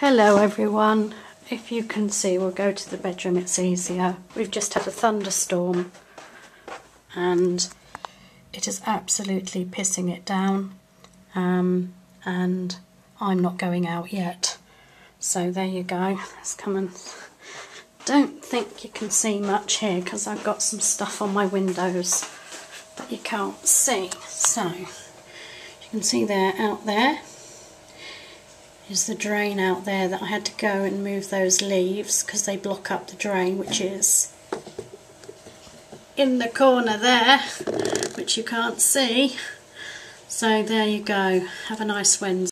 Hello everyone. If you can see, we'll go to the bedroom, it's easier. We've just had a thunderstorm and it is absolutely pissing it down um, and I'm not going out yet. So there you go. Let's come and... Don't think you can see much here because I've got some stuff on my windows that you can't see. So, you can see there, out there, is the drain out there that I had to go and move those leaves because they block up the drain which is in the corner there which you can't see. So there you go. Have a nice Wednesday